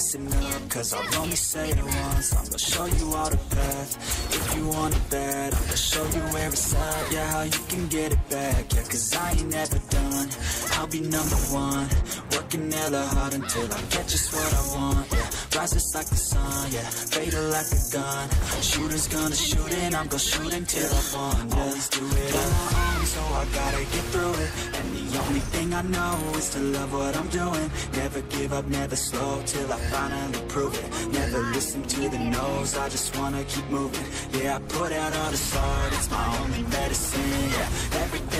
listen up, cause I'll only say it once, I'm gonna show you all the path, if you want it bad, I'm gonna show you where it's at, yeah, how you can get it back, yeah, cause I ain't never done, I'll be number one, working hella hard until I get just what I want, yeah, rises like the sun, yeah, fatal like a gun, shooter's gonna shoot and I'm gonna shoot until I yeah. always do it on my own, so I gotta get through it, and the only thing I know is to love what I'm doing, never give up, never slow, till I finally prove it, never listen to the no's, I just wanna keep moving, yeah, I put out all the art, it's my only medicine, yeah, everything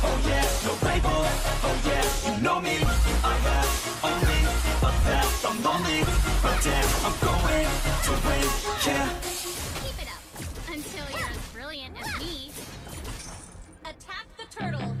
oh, damn, I'm going to win, yeah. Keep it up until you're as brilliant as me. Attack the turtle.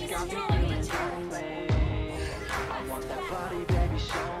I want that body, baby, show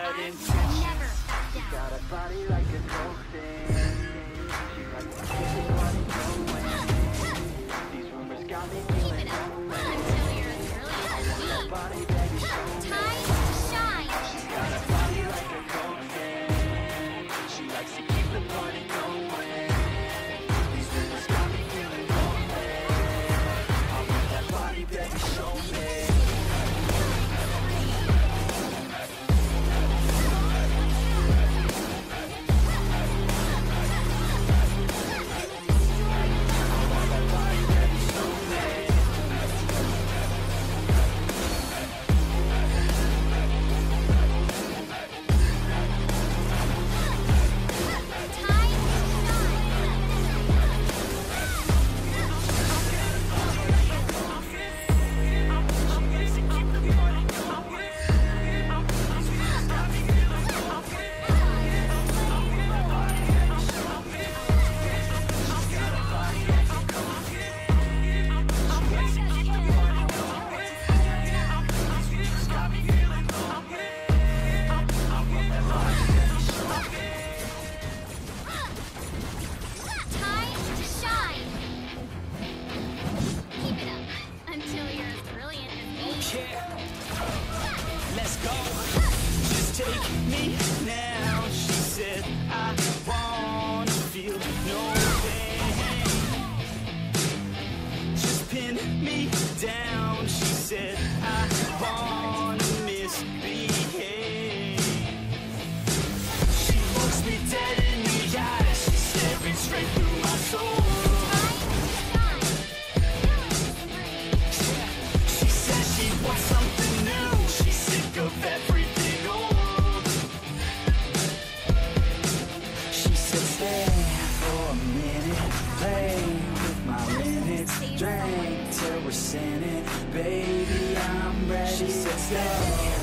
Baby, I'm ready. She says, go.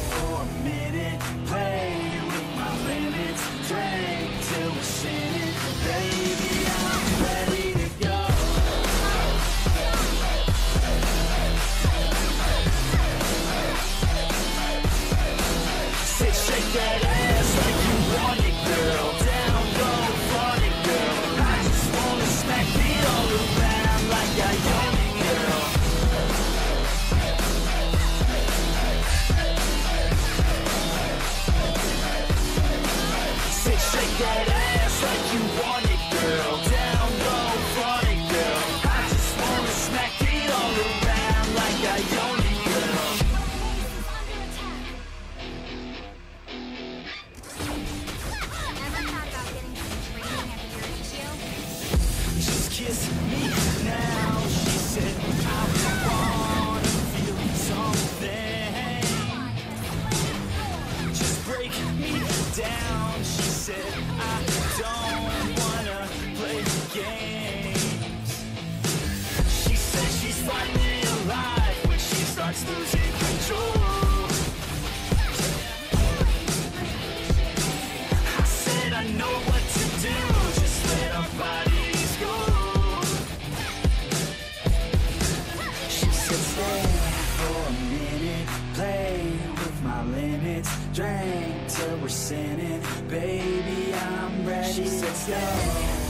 spinning Baby, I'm ready She said, stay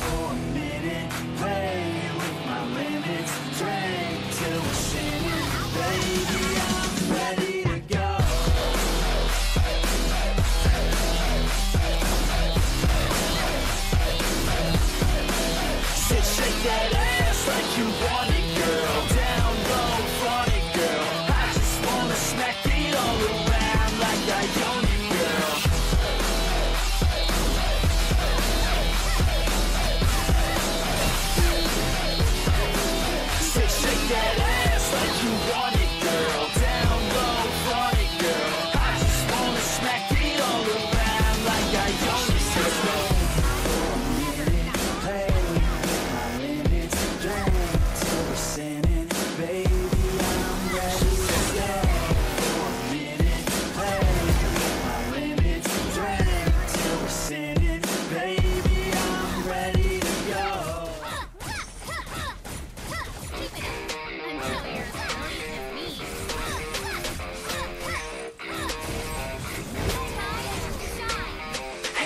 for a minute, play.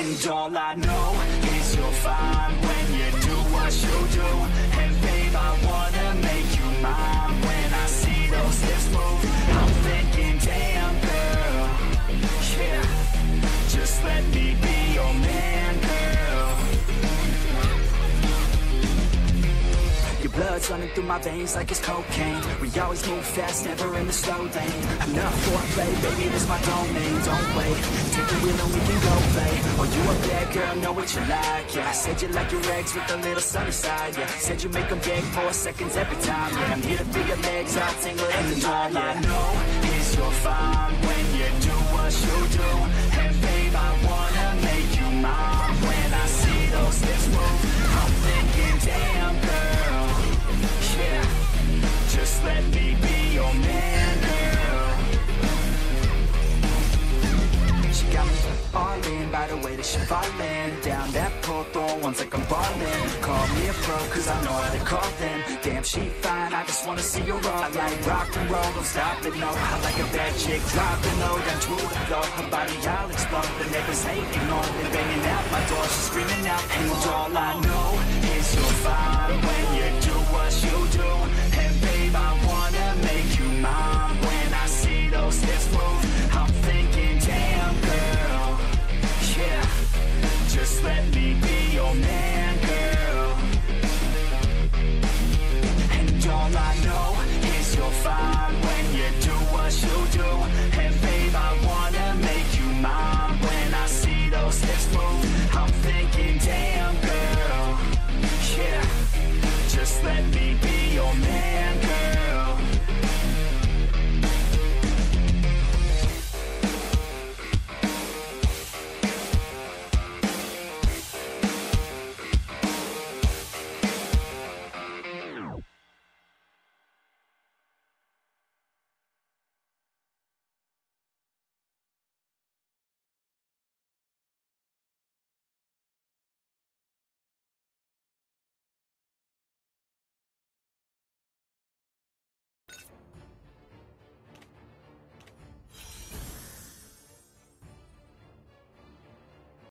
And all I know is you're fine when you do what you do. And babe, I wanna make you mine When I see those hips move. I'm thinking, damn girl Yeah, just let me be blood's running through my veins like it's cocaine. We always move fast, never in the slow lane. Enough foreplay, baby, this my domain. Don't wait, take the wheel and we can go play. Oh, you a bad girl, know what you like Yeah, I said you like your eggs with a little sunny side Yeah, said you make them beg for seconds every time Yeah, I'm here to feel your legs all tingle and all I know is you're fine when you do what you do. And babe, I wanna I know how to call them. Damn, she fine, I just wanna see her all I like rock and roll, don't stop it, no. I like a bad chick, dropping low. Down to the floor, her body all explode. The neighbors hating on me, banging out my door. She's screaming out, and all I know as you. Do